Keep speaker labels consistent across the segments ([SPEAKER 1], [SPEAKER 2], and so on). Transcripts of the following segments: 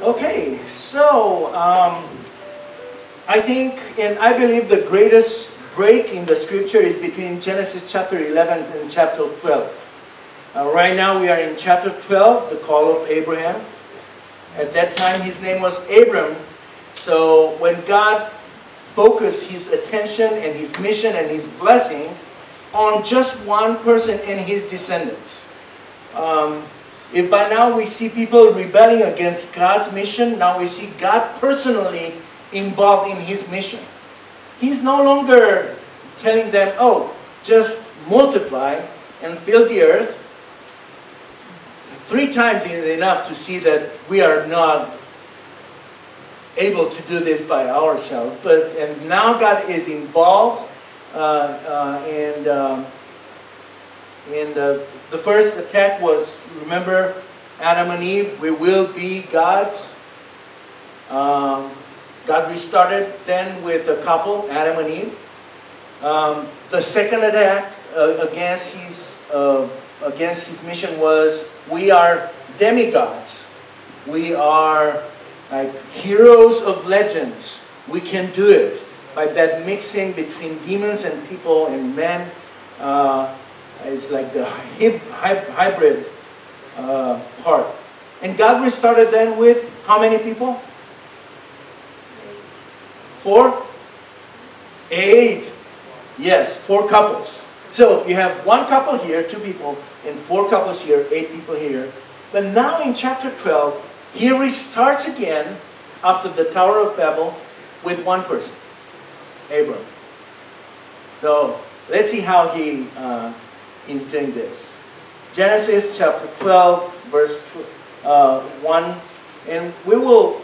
[SPEAKER 1] Okay, so um, I think and I believe the greatest break in the scripture is between Genesis chapter 11 and chapter 12. Uh, right now we are in chapter 12, the call of Abraham. At that time his name was Abram. So when God focused his attention and his mission and his blessing on just one person and his descendants. Um, if by now we see people rebelling against God's mission, now we see God personally involved in his mission. He's no longer telling them, oh, just multiply and fill the earth. Three times is enough to see that we are not able to do this by ourselves. But and now God is involved, uh, uh, and um, and uh, the first attack was remember Adam and Eve. We will be gods. Um, God restarted then with a couple, Adam and Eve. Um, the second attack uh, against his uh, against his mission was we are demigods. We are like heroes of legends. We can do it by that mixing between demons and people and men. Uh, it's like the hip hybrid uh, part. And God restarted then with how many people? Four? Eight. Yes, four couples. So you have one couple here, two people, and four couples here, eight people here. But now in chapter 12, he restarts again after the Tower of Babel with one person, Abram. So let's see how he uh, is doing this. Genesis chapter 12, verse uh, 1, and we will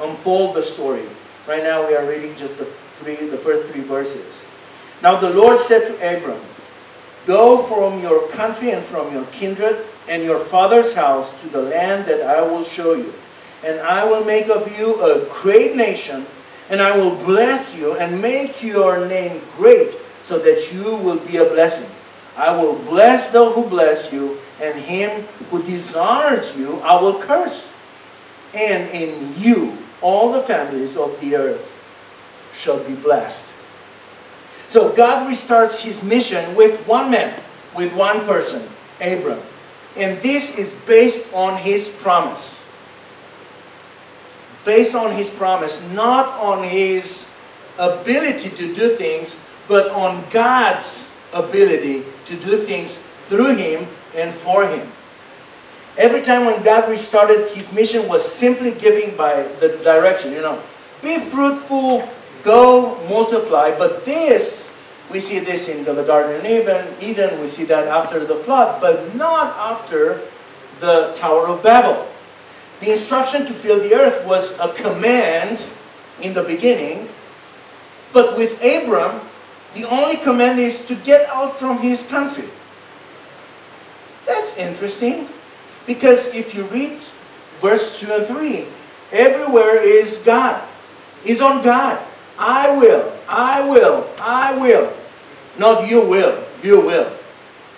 [SPEAKER 1] unfold the story. Right now we are reading just the three, the first three verses. Now the Lord said to Abram, Go from your country and from your kindred and your father's house to the land that I will show you. And I will make of you a great nation, and I will bless you and make your name great, so that you will be a blessing. I will bless those who bless you, and him who dishonors you I will curse. And in you all the families of the earth shall be blessed. So God restarts his mission with one man, with one person, Abram. And this is based on his promise. Based on his promise, not on his ability to do things, but on God's ability to do things through him and for him. Every time when God restarted his mission was simply giving by the direction, you know, be fruitful, go multiply. But this, we see this in the Garden of Eden, Eden, we see that after the flood, but not after the Tower of Babel. The instruction to fill the earth was a command in the beginning, but with Abram, the only command is to get out from his country. That's interesting. Because if you read verse 2 and 3, everywhere is God. Is on God. I will, I will, I will. Not you will, you will.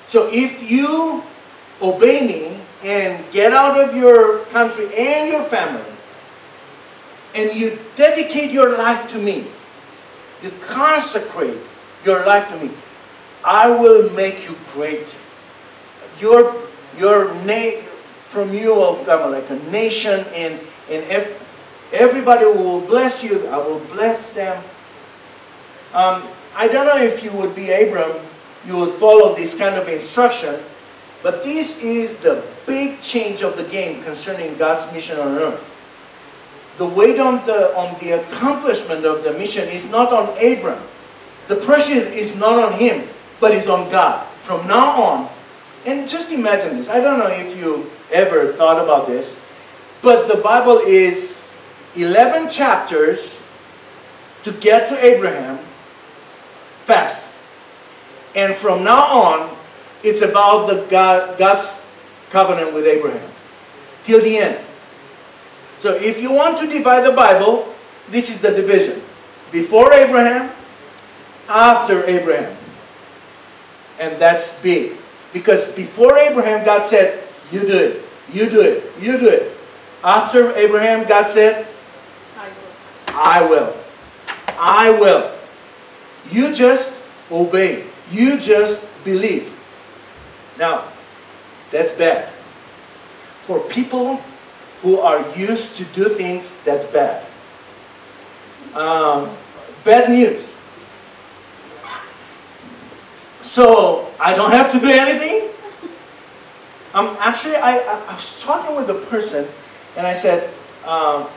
[SPEAKER 1] So if you obey me and get out of your country and your family, and you dedicate your life to me, you consecrate your life to me, I will make you great. Your, your name, from you will come like a nation, and, and every, everybody will bless you. I will bless them. Um, I don't know if you would be Abram, you would follow this kind of instruction, but this is the big change of the game concerning God's mission on earth. The weight on the, on the accomplishment of the mission is not on Abram. The pressure is not on him, but is on God. From now on, and just imagine this. I don't know if you ever thought about this, but the Bible is 11 chapters to get to Abraham fast. And from now on, it's about the God, God's covenant with Abraham till the end. So if you want to divide the Bible, this is the division. Before Abraham, after Abraham. And that's big. Because before Abraham, God said, you do it, you do it, you do it. After Abraham, God said,
[SPEAKER 2] I will.
[SPEAKER 1] I will. You just obey. You just believe. Now, that's bad. For people who are used to do things, that's bad. Um, bad news. So I don't have to do anything. Um, actually, I, I, I was talking with a person, and I said, um,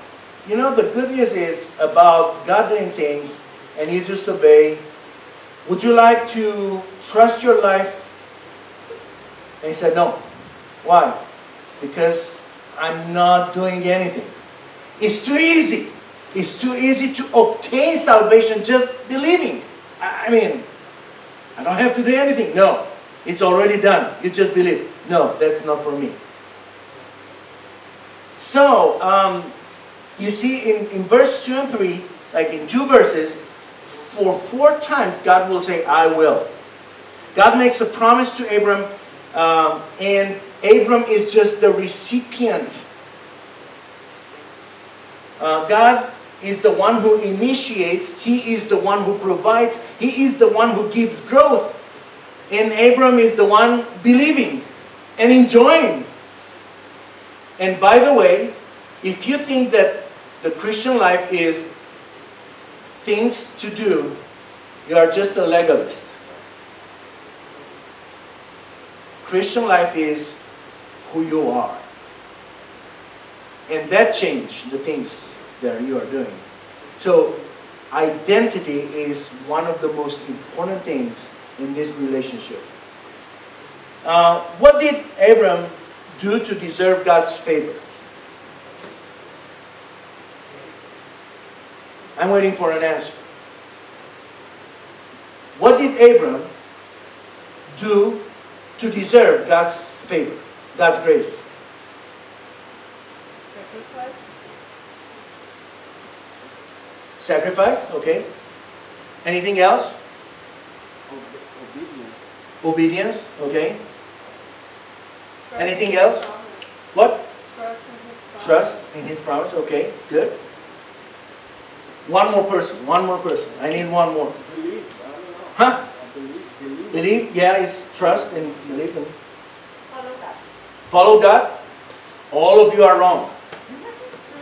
[SPEAKER 1] you know, the good news is about God doing things, and you just obey. Would you like to trust your life? And he said, no. Why? Because I'm not doing anything. It's too easy. It's too easy to obtain salvation just believing. I mean, I don't have to do anything. No, it's already done. You just believe. No, that's not for me. So, um, you see in, in verse 2 and 3, like in two verses, for four times God will say, I will. God makes a promise to Abram, um, and Abram is just the recipient. Uh, God is the one who initiates, He is the one who provides, He is the one who gives growth. And Abram is the one believing and enjoying. And by the way, if you think that the Christian life is things to do, you are just a legalist. Christian life is who you are. And that change the things that you are doing. So identity is one of the most important things in this relationship. Uh, what did Abram do to deserve God's favor? I'm waiting for an answer. What did Abram do to deserve God's favor, God's grace?
[SPEAKER 2] Sacrifice,
[SPEAKER 1] okay. Anything else?
[SPEAKER 3] Obedience.
[SPEAKER 1] Obedience, okay.
[SPEAKER 2] Trust
[SPEAKER 1] Anything
[SPEAKER 2] in
[SPEAKER 1] else?
[SPEAKER 2] His promise.
[SPEAKER 1] What?
[SPEAKER 2] Trust in His promise.
[SPEAKER 1] Trust in His promise, okay, good. One more person, one more person. I need one more.
[SPEAKER 3] Believe. I don't know.
[SPEAKER 1] Huh?
[SPEAKER 3] I believe. Believe.
[SPEAKER 1] Believe, yeah, it's trust and believe and
[SPEAKER 2] Follow God.
[SPEAKER 1] follow God. All of you are wrong.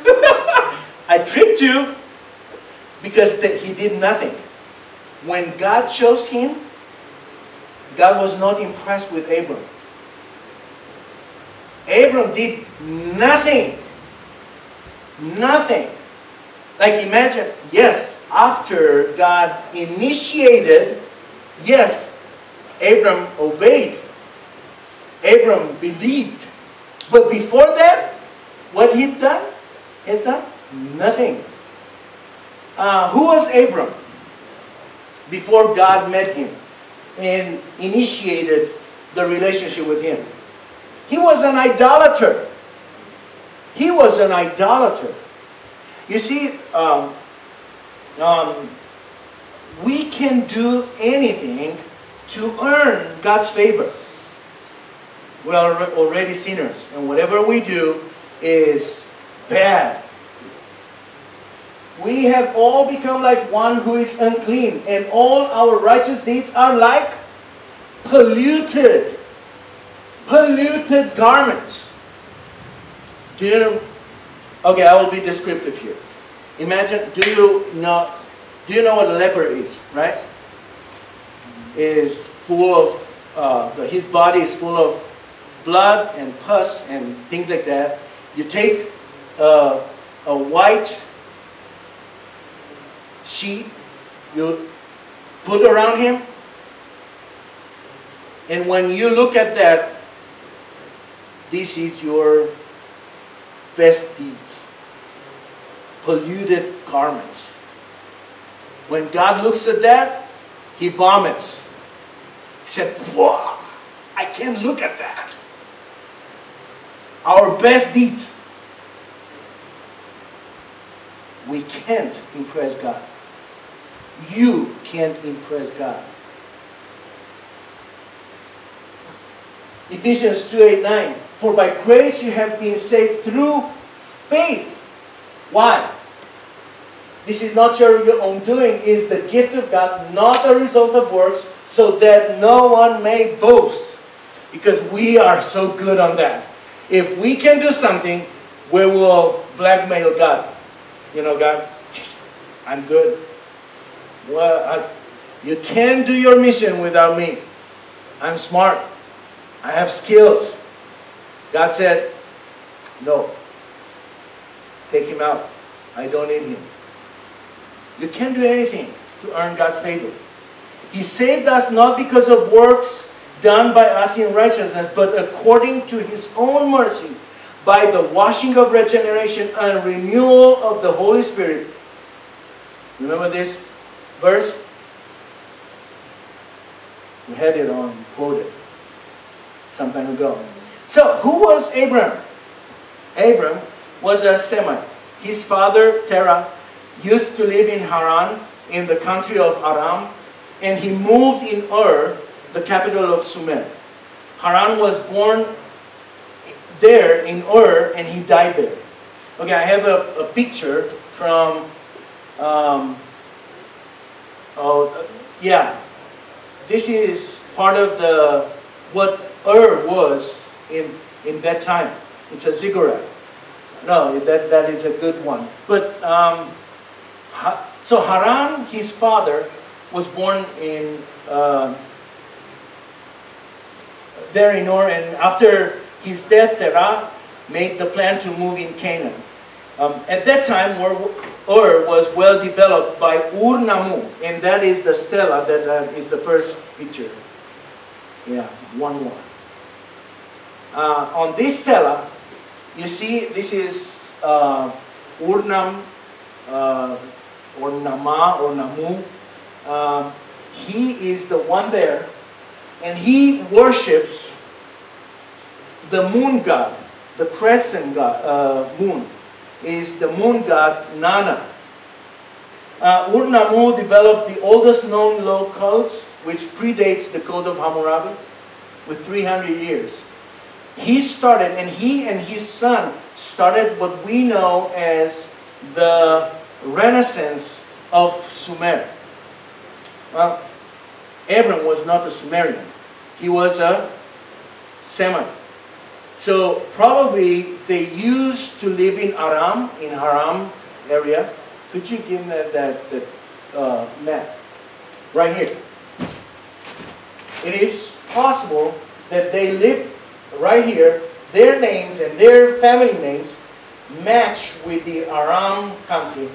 [SPEAKER 1] I tricked you because that he did nothing. When God chose him, God was not impressed with Abram. Abram did nothing. Nothing. Like imagine, yes, after God initiated, yes, Abram obeyed. Abram believed. But before that, what he done? Has done nothing. Uh, who was Abram before God met him and initiated the relationship with him? He was an idolater. He was an idolater. You see, um, um, we can do anything to earn God's favor. We are already sinners, and whatever we do is bad. We have all become like one who is unclean, and all our righteous deeds are like polluted, polluted garments. Do you know? Okay, I will be descriptive here. Imagine, do you know, do you know what a leper is, right? Is full of, uh, his body is full of blood and pus and things like that. You take uh, a white sheet, you put around him, and when you look at that, this is your best deeds, polluted garments. When God looks at that, he vomits. He said, I can't look at that. Our best deeds. We can't impress God. You can't impress God. Ephesians 2 8 9. For by grace you have been saved through faith. Why? This is not your own doing, is the gift of God, not the result of works, so that no one may boast. Because we are so good on that. If we can do something, we will blackmail God. You know, God, I'm good. Well, I, you can't do your mission without me. I'm smart. I have skills. God said, no. Take him out. I don't need him. You can't do anything to earn God's favor. He saved us not because of works done by us in righteousness, but according to his own mercy, by the washing of regeneration and renewal of the Holy Spirit. Remember this verse? We had it on quoted some time ago. So, who was Abram? Abram was a Semite. His father, Terah, used to live in Haran, in the country of Aram, and he moved in Ur, the capital of Sumer. Haran was born there in Ur, and he died there. Okay, I have a, a picture from, um, oh, yeah, this is part of the, what Ur was in, in that time. It's a ziggurat. No, that, that is a good one. But, um, Ha- so Haran, his father, was born in uh, there in and after his death, Terah made the plan to move in Canaan. Um, at that time, Ur, was well developed by Ur-Nammu, and that is the stela that uh, is the first picture. Yeah, one more. Uh, on this stela, you see this is uh, Urnam uh, or Nama or Namu. Um, he is the one there, and he worships the moon god, the crescent god, uh, moon, is the moon god Nanna. Uh, Ur-Nammu developed the oldest known law codes, which predates the Code of Hammurabi with 300 years. He started, and he and his son started what we know as the Renaissance of Sumer. Well, Abram was not a Sumerian. He was a Semite. So probably they used to live in Aram, in Haram area. Could you give me that, that, that uh, map? Right here. It is possible that they lived right here. Their names and their family names match with the Aram country.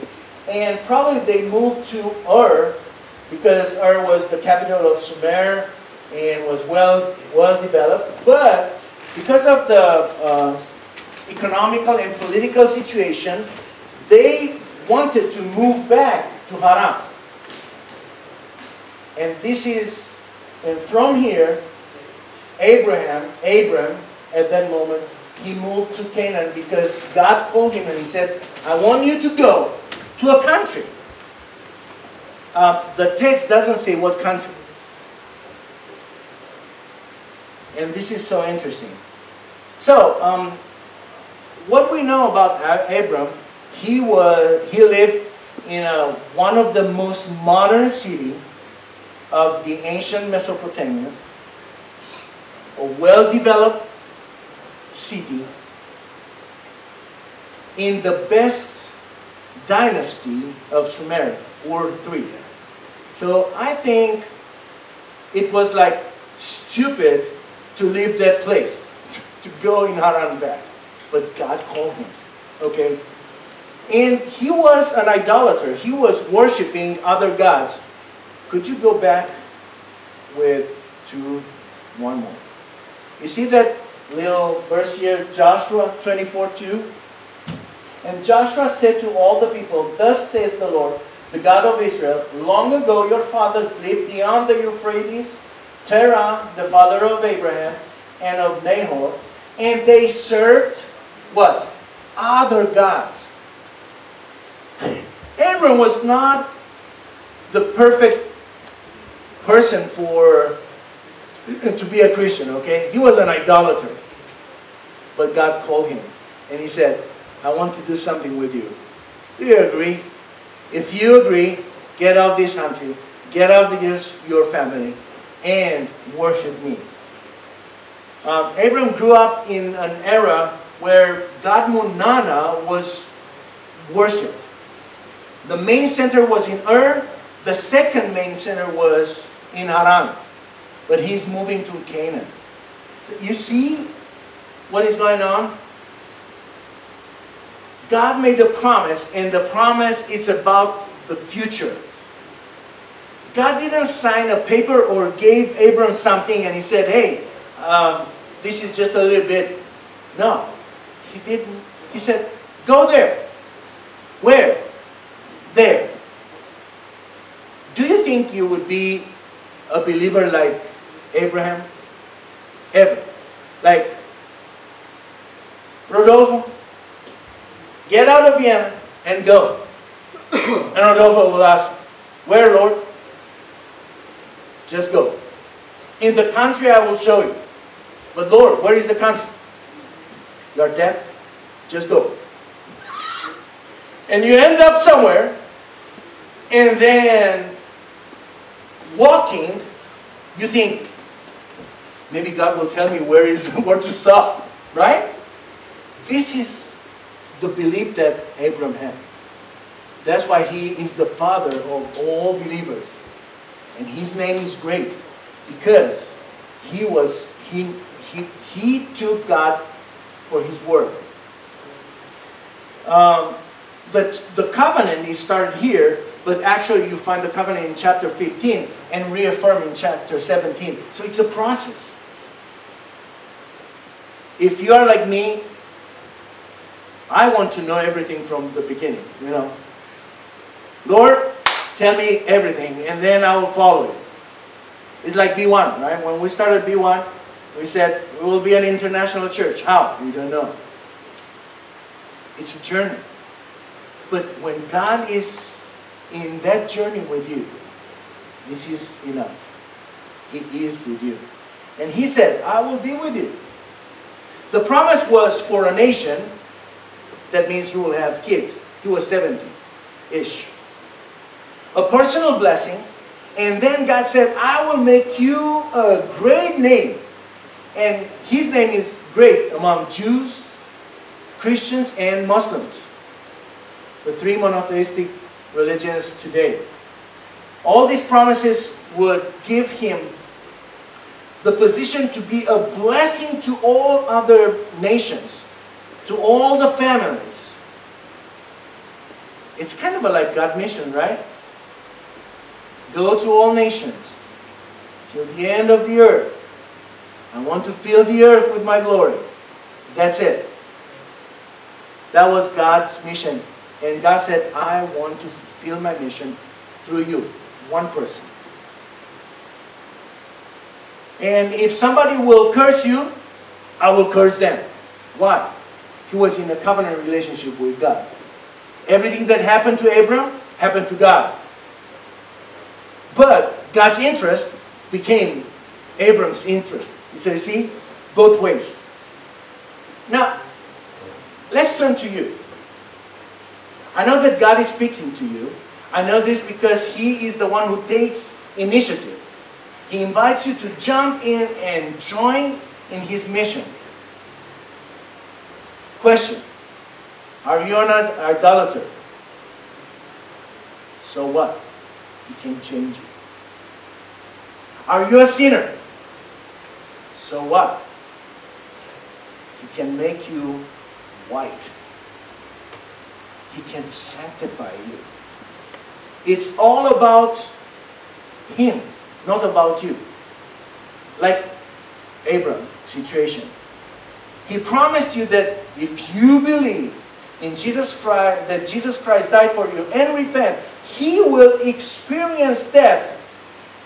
[SPEAKER 1] And probably they moved to Ur because Ur was the capital of Sumer and was well, well developed. But because of the uh, economical and political situation, they wanted to move back to Haran. And this is, and from here, Abraham, Abram, at that moment, he moved to Canaan because God called him and he said, I want you to go to a country. Uh, the text doesn't say what country. And this is so interesting. So, um, what we know about Abram, he was he lived in a, one of the most modern city of the ancient Mesopotamia, a well-developed city in the best dynasty of Sumeria, Ur III. So I think it was like stupid to leave that place, to go in Haran back. But God called him, okay? And he was an idolater. He was worshiping other gods. Could you go back with two, one more? You see that little verse here, Joshua 24, 2? And Joshua said to all the people, Thus says the Lord, the God of Israel, Long ago your fathers lived beyond the Euphrates, Terah, the father of Abraham, and of Nahor, and they served what? Other gods. Abram was not the perfect person for to be a Christian, okay? He was an idolater. But God called him. And he said, I want to do something with you. Do you agree? If you agree, get out of this country, get out of this, your family, and worship me. Um, Abram grew up in an era where God Munana was worshipped. The main center was in Ur, the second main center was in Haran. But he's moving to Canaan. So you see what is going on? God made a promise, and the promise is about the future. God didn't sign a paper or gave Abram something and he said, hey, um, this is just a little bit. No, he didn't. He said, go there. Where? There. Do you think you would be a believer like Abraham? Ever? Like Rodolfo? Get out of Vienna and go. and Rodolfo will ask, Where, Lord? Just go. In the country I will show you. But Lord, where is the country? You are deaf? Just go. And you end up somewhere, and then walking, you think, maybe God will tell me where is where to stop, right? This is the belief that Abram had. That's why he is the father of all believers. And his name is great because he was he he he took God for his word. Um, the, the covenant is started here, but actually you find the covenant in chapter 15 and reaffirmed in chapter 17. So it's a process. If you are like me, I want to know everything from the beginning, you know. Lord, tell me everything, and then I will follow you. It's like Be One, right? When we started Be One, we said we will be an international church. How? We don't know. It's a journey. But when God is in that journey with you, this is enough. He is with you. And He said, I will be with you. The promise was for a nation. That means He will have kids. He was 70 ish. A personal blessing. And then God said, I will make you a great name. And His name is great among Jews, Christians, and Muslims the three monotheistic religions today. All these promises would give him the position to be a blessing to all other nations, to all the families. It's kind of a like God mission, right? Go to all nations, till the end of the earth. I want to fill the earth with my glory. That's it. That was God's mission and God said, I want to fulfill my mission through you, one person. And if somebody will curse you, I will curse them. Why? He was in a covenant relationship with God. Everything that happened to Abram happened to God. But God's interest became Abram's interest. So you see, both ways. Now, let's turn to you. I know that God is speaking to you. I know this because He is the one who takes initiative. He invites you to jump in and join in His mission. Question Are you an idolater? So what? He can change you. Are you a sinner? So what? He can make you white. He can sanctify you. It's all about Him, not about you. Like Abram situation. He promised you that if you believe in Jesus Christ, that Jesus Christ died for you and repent, He will experience death,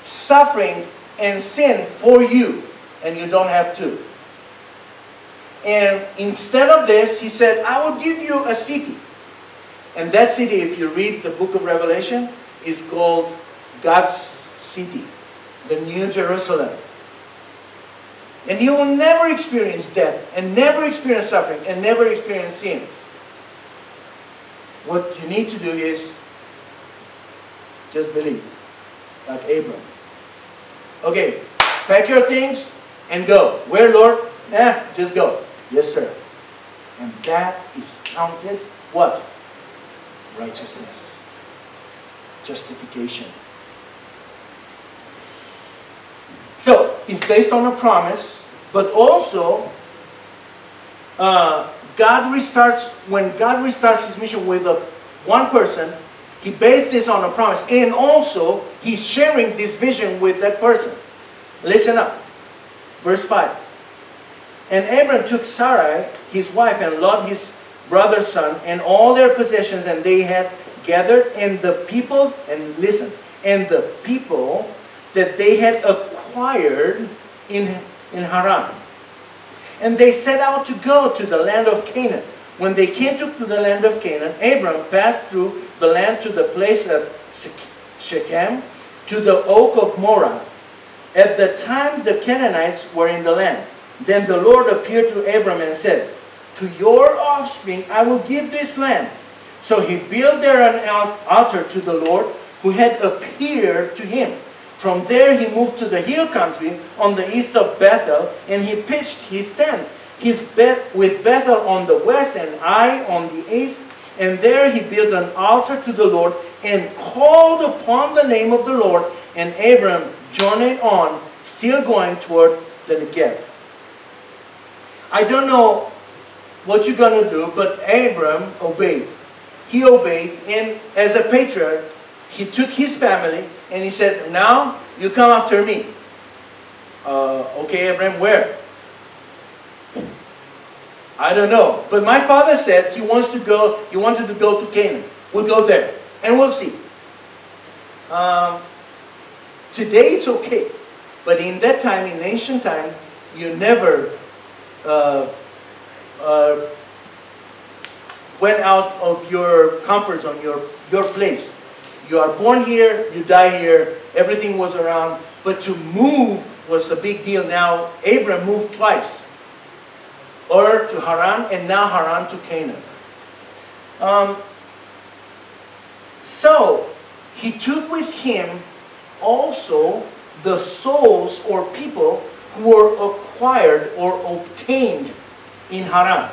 [SPEAKER 1] suffering, and sin for you, and you don't have to. And instead of this, He said, I will give you a city. And that city, if you read the book of Revelation, is called God's city, the New Jerusalem. And you will never experience death, and never experience suffering, and never experience sin. what you need to do is just believe, like Abram. Okay, pack your things and go. Where, Lord? Eh, just go. Yes, sir. And that is counted what? Righteousness. Justification. So, it's based on a promise, but also uh, God restarts, when God restarts his mission with a, one person, he based this on a promise. And also, he's sharing this vision with that person. Listen up. Verse 5. And Abram took Sarai, his wife, and Lot, his brother's son, and all their possessions, and they had gathered, and the people, and listen, and the people that they had acquired in, in Haran. And they set out to go to the land of Canaan. When they came to the land of Canaan, Abram passed through the land to the place of Shechem, to the oak of Moreh. At the time the Canaanites were in the land. Then the Lord appeared to Abram and said, To your offspring I will give this land. So he built there an altar to the Lord who had appeared to him. From there he moved to the hill country on the east of Bethel, and he pitched his tent his bed with Bethel on the west and Ai on the east. And there he built an altar to the Lord and called upon the name of the Lord. And Abram journeyed on, still going toward the Negev. I don't know what you're going to do, but Abram obeyed. He obeyed, and as a patriarch, he took his family and he said, Now you come after me. Uh, okay, Abram, where? I don't know. But my father said he wants to go, he wanted to go to Canaan. We'll go there and we'll see. Um, today it's okay. But in that time, in ancient time, you never uh, uh, went out of your comfort zone, your, your place. You are born here, you die here, everything was around. But to move was a big deal. Now, Abram moved twice. Ur to Haran, and now Haran to Canaan. Um, so, he took with him also the souls or people who were acquired or obtained in Haran.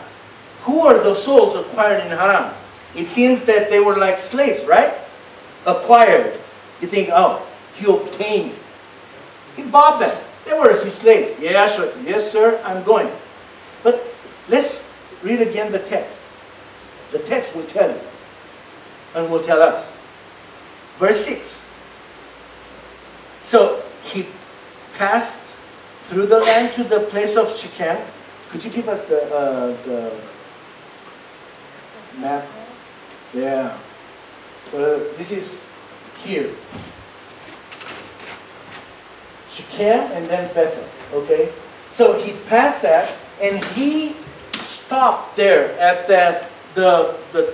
[SPEAKER 1] Who are the souls acquired in Haran? It seems that they were like slaves, right? Acquired. You think, oh, he obtained. He bought them. They were his slaves. Yeah, sure. Yes, sir, I'm going. But let's read again the text. The text will tell you and will tell us. Verse 6. So he passed through the land to the place of Shechem. Could you give us the, uh, the map? Yeah. So this is here. Shechem and then Bethel. Okay? So he passed that and he stopped there at that the the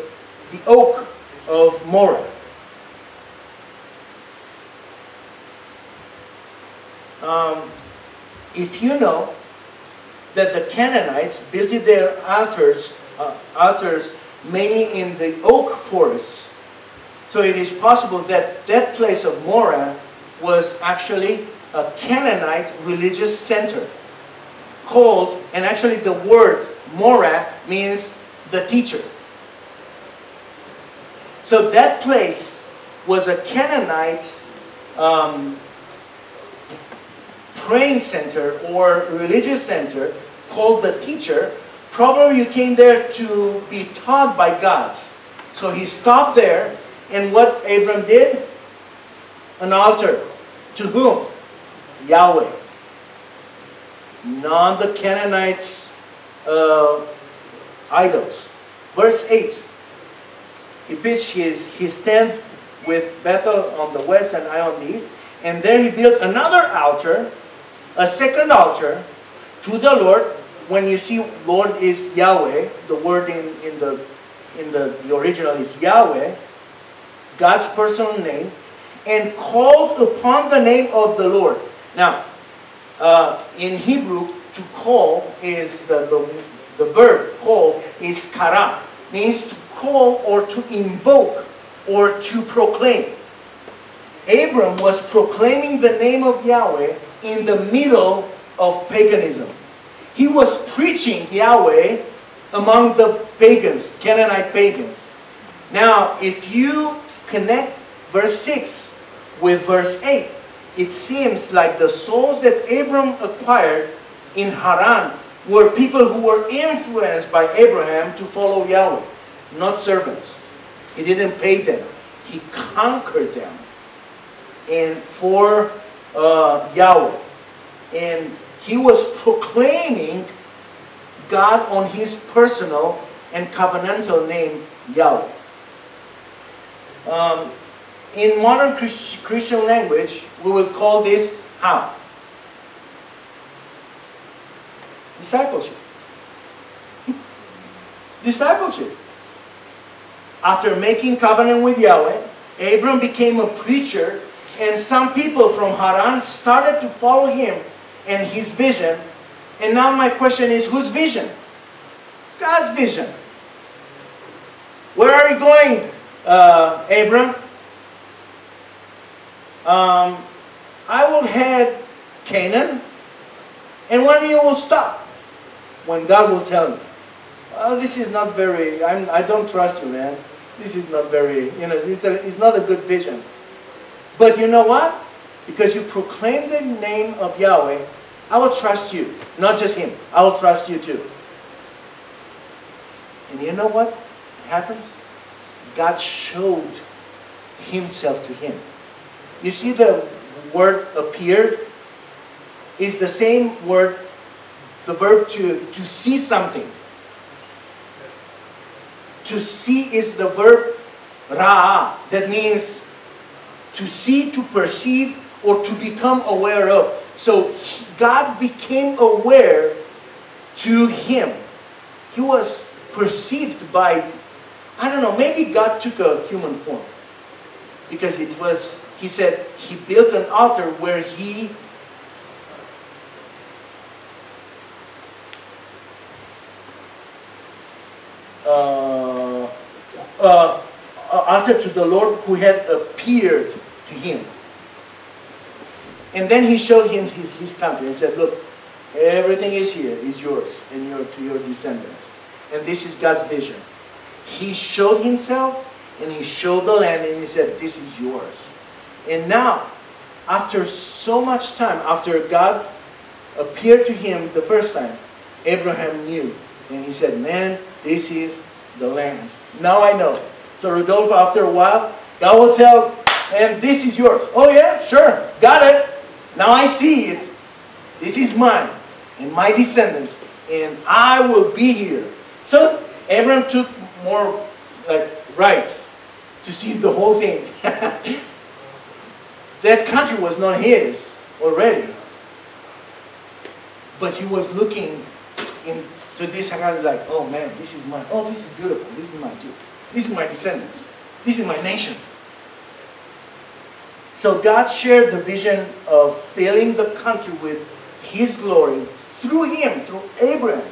[SPEAKER 1] the oak of Moreh. Um, if you know that the Canaanites built their altars, uh, altars mainly in the oak forests, so it is possible that that place of Moreh was actually a Canaanite religious center called, and actually the word Moreh means the teacher. So that place was a Canaanite um, praying center or religious center called the teacher. Probably you came there to be taught by gods. So he stopped there, and what Abram did? An altar. To whom? Yahweh. Not the Canaanites' uh, idols. Verse 8. He pitched his, his tent with Bethel on the west and Ai on the east. And there he built another altar, a second altar, to the Lord. When you see Lord is Yahweh, the word in, in, the, in the, the original is Yahweh, God's personal name, and called upon the name of the Lord. Now, uh, in Hebrew, to call is the, the, the verb call is kara, means to call or to invoke or to proclaim. Abram was proclaiming the name of Yahweh in the middle of paganism. He was preaching Yahweh among the pagans, Canaanite pagans. Now, if you connect verse 6 with verse 8, it seems like the souls that Abram acquired in Haran were people who were influenced by Abraham to follow Yahweh, not servants. He didn't pay them, he conquered them and for uh, Yahweh. And he was proclaiming God on his personal and covenantal name, Yahweh. Um, in modern Christ- Christian language, we would call this how? Discipleship. Discipleship. After making covenant with Yahweh, Abram became a preacher, and some people from Haran started to follow him and his vision. And now my question is whose vision? God's vision. Where are you going, uh, Abram? Um, I will head Canaan, and when you will stop? When God will tell me. Well, this is not very, I'm, I don't trust you, man. This is not very, you know, it's, a, it's not a good vision. But you know what? Because you proclaim the name of Yahweh, I will trust you. Not just him, I will trust you too. And you know what happened? God showed himself to him. You see the word appeared is the same word, the verb to, to see something. To see is the verb ra, that means to see, to perceive, or to become aware of. So God became aware to him. He was perceived by, I don't know, maybe God took a human form. Because it was, he said, he built an altar where he uh, uh, altar to the Lord who had appeared to him. And then he showed him his, his country and said, Look, everything is here, is yours, and your, to your descendants. And this is God's vision. He showed himself and he showed the land and he said, This is yours. And now, after so much time, after God appeared to him the first time, Abraham knew. And he said, Man, this is the land. Now I know. So Rodolfo, after a while, God will tell, and this is yours. Oh yeah, sure, got it. Now I see it. This is mine and my descendants, and I will be here. So Abraham took more like rights to see the whole thing. that country was not his already. But he was looking into this and was like, oh man, this is mine. Oh, this is beautiful. This is mine too. This is my descendants. This is my nation. So God shared the vision of filling the country with His glory through him, through Abraham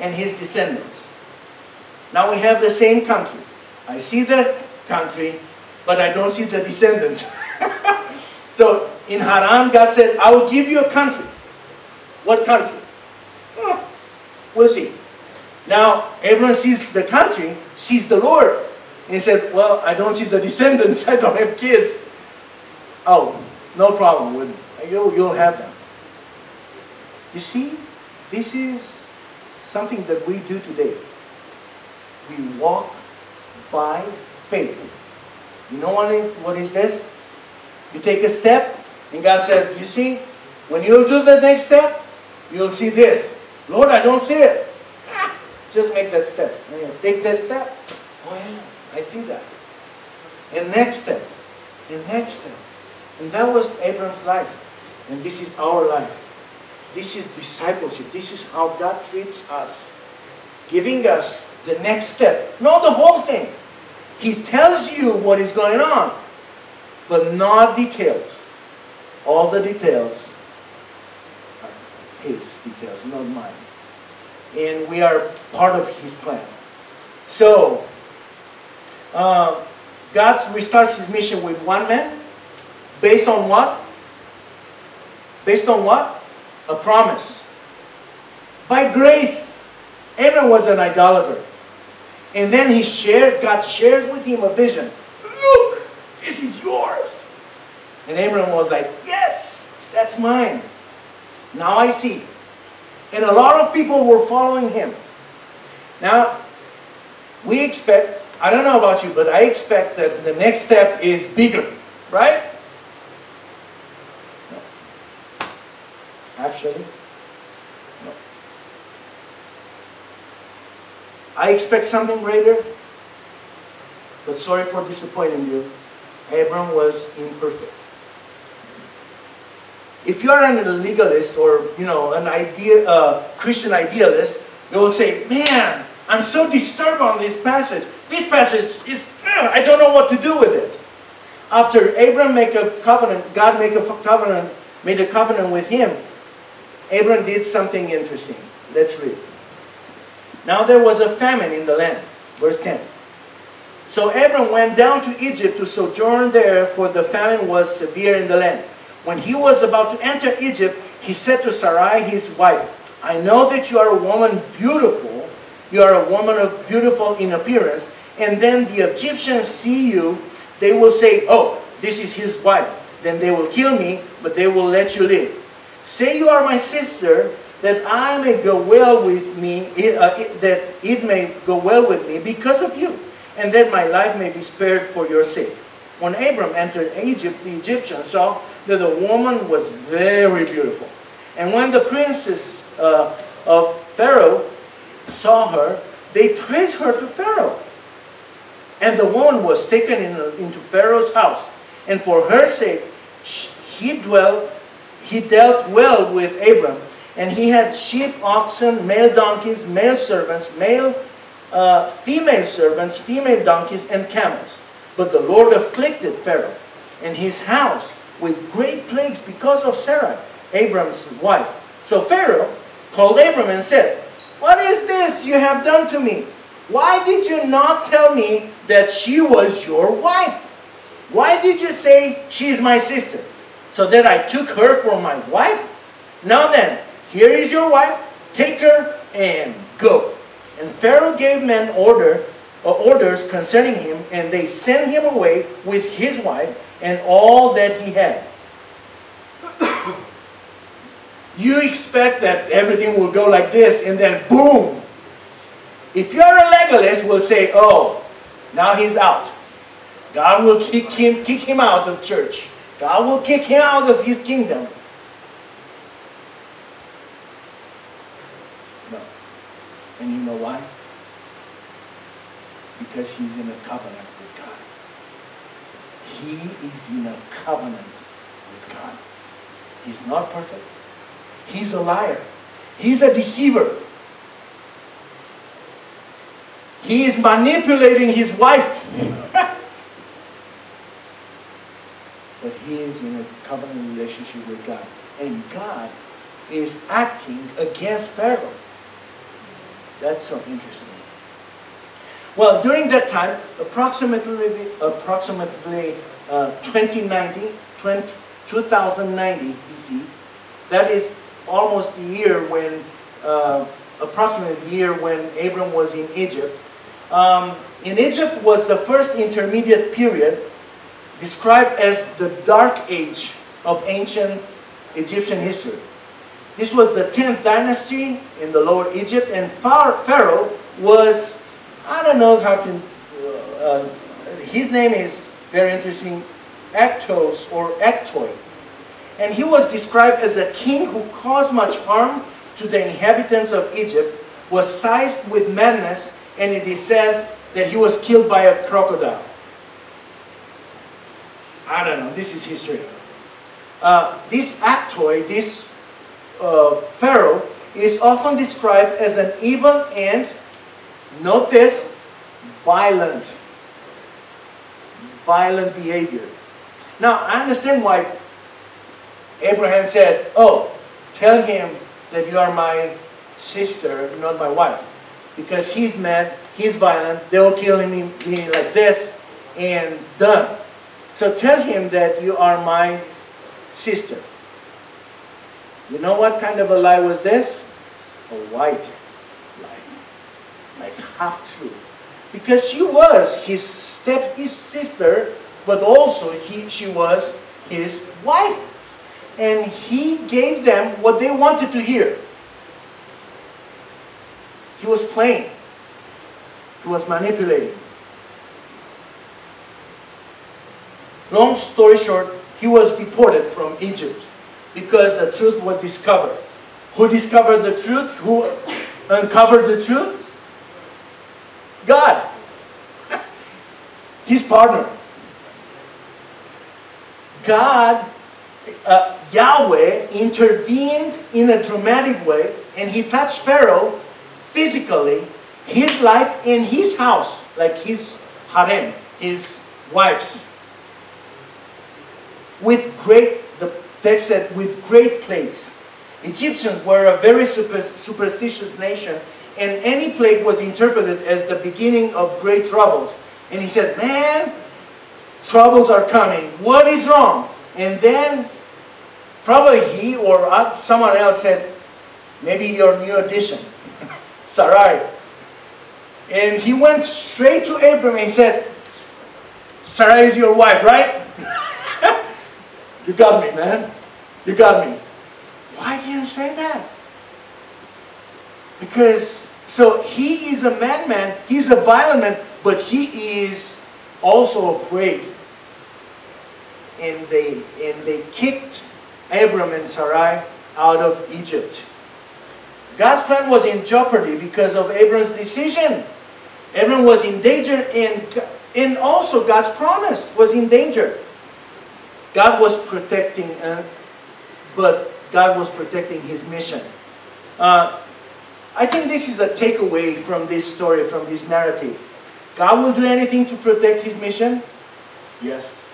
[SPEAKER 1] and his descendants. Now we have the same country. I see the country, but I don't see the descendants. so in Haran, God said, I will give you a country. What country? Hmm, We'll see. Now, Abraham sees the country, sees the Lord. And he said, Well, I don't see the descendants. I don't have kids. Oh, no problem. With, you'll, you'll have them. You see, this is something that we do today. We walk by faith. You know what, it- what is this? You take a step, and God says, You see, when you'll do the next step, you'll see this. Lord, I don't see it. Just make that step. Take that step. Oh, yeah, I see that. And next step. And next step. And that was Abraham's life. And this is our life. This is discipleship. This is how God treats us. Giving us the next step. Not the whole thing. He tells you what is going on, but not details. All the details are His details, not mine. And we are part of His plan. So, uh, God restarts his mission with one man based on what? Based on what? A promise. By grace. Abram was an idolater. And then he shares, God shares with him a vision. Look, this is yours. And Abram was like, Yes, that's mine. Now I see. And a lot of people were following him. Now, we expect, I don't know about you, but I expect that the next step is bigger, right? Actually, no. I expect something greater, but sorry for disappointing you. Abram was imperfect. If you're an legalist or you know an idea, uh, Christian idealist, you will say, "Man, I'm so disturbed on this passage. This passage is I don't know what to do with it." After Abram make a covenant, God make a covenant, made a covenant with him. Abram did something interesting. Let's read. Now there was a famine in the land. Verse 10. So Abram went down to Egypt to sojourn there, for the famine was severe in the land. When he was about to enter Egypt, he said to Sarai, his wife, I know that you are a woman beautiful. You are a woman of beautiful in appearance. And then the Egyptians see you, they will say, Oh, this is his wife. Then they will kill me, but they will let you live. Say you are my sister, that I may go well with me, uh, that it may go well with me because of you, and that my life may be spared for your sake. When Abram entered Egypt, the Egyptians saw that the woman was very beautiful. And when the princes uh, of Pharaoh saw her, they praised her to Pharaoh. And the woman was taken in, into Pharaoh's house. And for her sake, he dwelt, he dealt well with Abram. And he had sheep, oxen, male donkeys, male servants, male, uh, female servants, female donkeys, and camels. But the Lord afflicted Pharaoh and his house with great plagues because of Sarah, Abram's wife. So Pharaoh called Abram and said, What is this you have done to me? Why did you not tell me that she was your wife? Why did you say she is my sister? So that I took her for my wife? Now then, here is your wife, take her and go. And Pharaoh gave men order uh, orders concerning him, and they sent him away with his wife and all that he had. you expect that everything will go like this, and then boom. If you're a legalist, will say, "Oh, now he's out. God will kick him, kick him out of church. God will kick him out of His kingdom." No. And you know why? because he's in a covenant with God. He is in a covenant with God. He's not perfect. He's a liar. He's a deceiver. He is manipulating his wife. but he is in a covenant relationship with God. And God is acting against Pharaoh. That's so interesting. Well, during that time, approximately, approximately uh, 2090, 20, 2090 BC, that is almost the year when, uh, approximately the year when Abram was in Egypt. Um, in Egypt was the first intermediate period described as the dark age of ancient Egyptian history. This was the 10th dynasty in the Lower Egypt, and Pharaoh was I don't know how to. Uh, uh, his name is very interesting, Actos or Actoi. And he was described as a king who caused much harm to the inhabitants of Egypt, was seized with madness, and it is said that he was killed by a crocodile. I don't know, this is history. Uh, this Actoi, this uh, pharaoh, is often described as an evil and this, violent. Violent behavior. Now, I understand why Abraham said, oh, tell him that you are my sister, not my wife. Because he's mad he's violent, they will kill me like this, and done. So tell him that you are my sister. You know what kind of a lie was this? A white lie. Like half true. Because she was his step his sister, but also he, she was his wife. And he gave them what they wanted to hear. He was playing. He was manipulating. Long story short, he was deported from Egypt because the truth was discovered. Who discovered the truth? Who uncovered the truth? God. His partner. God, uh, Yahweh, intervened in a dramatic way and he touched Pharaoh physically, his life in his house, like his harem, his wives. With great, the text said, with great plagues. Egyptians were a very super, superstitious nation, and any plague was interpreted as the beginning of great troubles. And he said, Man, troubles are coming. What is wrong? And then probably he or someone else said, Maybe your new addition, Sarai. And he went straight to Abram and he said, Sarai is your wife, right? You got me, man. You got me. Why didn't you say that? Because, so he is a madman, he's a violent man, but he is also afraid. And they, and they kicked Abram and Sarai out of Egypt. God's plan was in jeopardy because of Abram's decision. Abram was in danger, and, and also God's promise was in danger. God was protecting, uh, but God was protecting his mission. Uh, I think this is a takeaway from this story, from this narrative. God will do anything to protect his mission? Yes.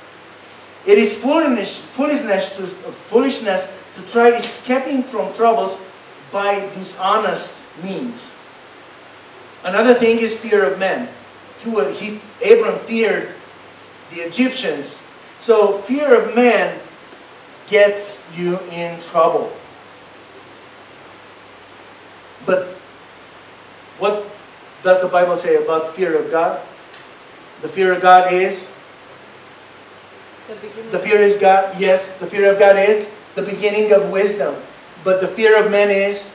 [SPEAKER 1] It is foolishness, foolishness, to, foolishness to try escaping from troubles by dishonest means. Another thing is fear of men. He, he, Abram feared the Egyptians. So fear of man gets you in trouble. But what does the Bible say about fear of God? The fear of God is?
[SPEAKER 2] The.
[SPEAKER 1] The fear is God, yes, the fear of God is the beginning of wisdom. But the fear of men is?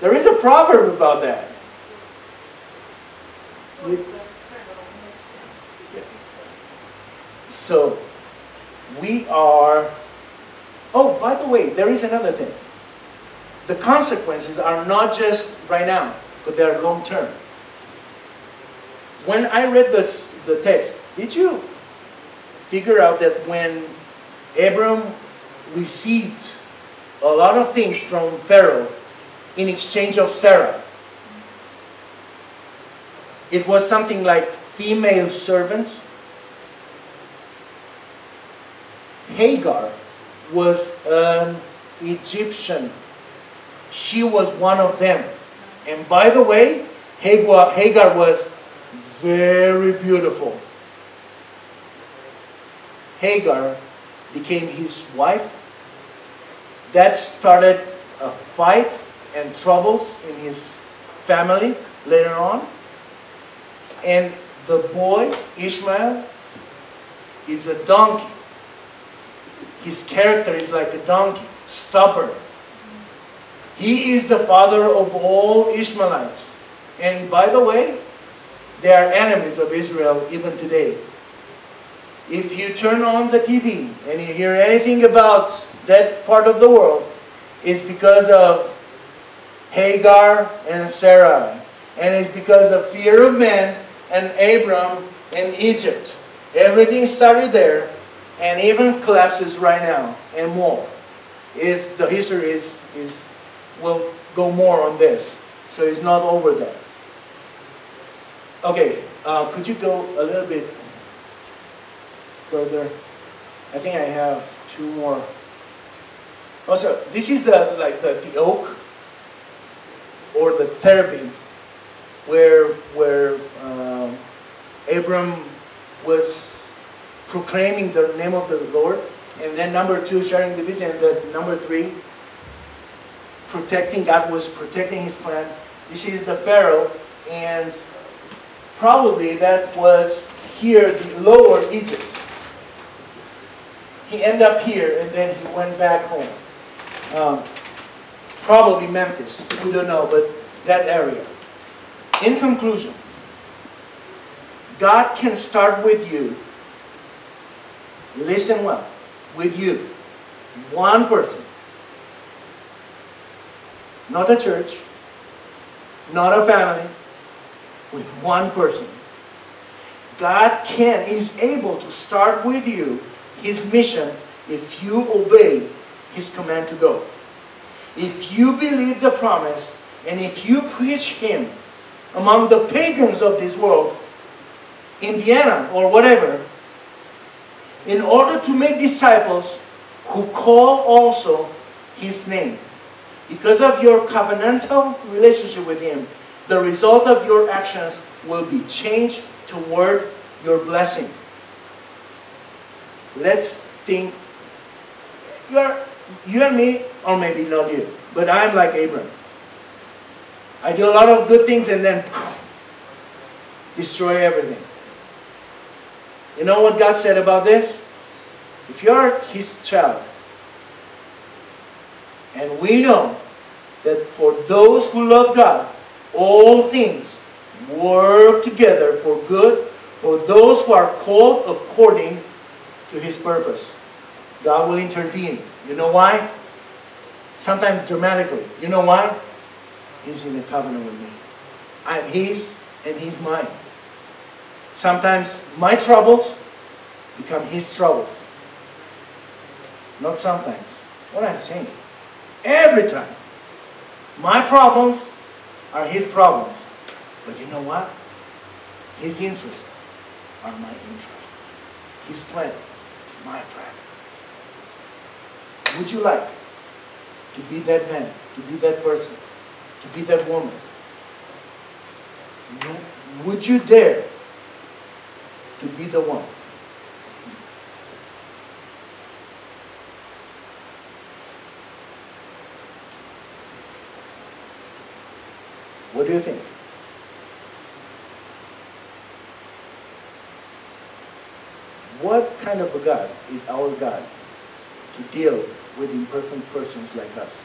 [SPEAKER 1] There is a proverb about that. So, we are. Oh, by the way, there is another thing. The consequences are not just right now, but they are long term. When I read this, the text, did you figure out that when Abram received a lot of things from Pharaoh in exchange of Sarah, it was something like female servants Hagar was an Egyptian. She was one of them. And by the way, Hagar, Hagar was very beautiful. Hagar became his wife. That started a fight and troubles in his family later on. And the boy, Ishmael, is a donkey. His character is like a donkey, stubborn. He is the father of all Ishmaelites. And by the way, they are enemies of Israel even today. If you turn on the TV and you hear anything about that part of the world, it's because of Hagar and Sarai. And it's because of fear of men and Abram in Egypt. Everything started there and even collapses right now and more. Is the history is is will go more on this, so it's not over there. Okay, uh, could you go a little bit further? I think I have two more. Also, this is the like the, the oak. or the terebinth, where where um, Abram was proclaiming the name of the Lord, and then number two, sharing the vision, and then number three, protecting. God was protecting His plan. This is the Pharaoh, and probably that was here, the lower Egypt. He ended up here, and then he went back home. Um, probably Memphis. We don't know, but that area. In conclusion, God can start with you. Listen well. With you. One person. Not a church. Not a family. With one person. God can, is able to start with you His mission if you obey His command to go. If you believe the promise and if you preach Him among the pagans of this world, Indiana or whatever, in order to make disciples who call also His name. Because of your covenantal relationship with Him, the result of your actions will be changed toward your blessing. Let's think. You're, you and me, or maybe not you, but I'm like Abram. I do a lot of good things and then destroy everything. You know what God said about this? If you're His child, and we know that for those who love God, all things work together for good for those who are called according to His purpose. God will intervene. You know why? Sometimes dramatically. You know why? He's in a covenant with me. I'm His and He's mine. Sometimes my troubles become His troubles. Not sometimes. What I'm saying. Every time. My problems are His problems. But you know what? His interests are my interests. His plan is my plan. Would you like to be that man, to be that person, to be that woman? Would you dare to be the one? What do you think? What kind of a God is our God to deal with imperfect persons like us?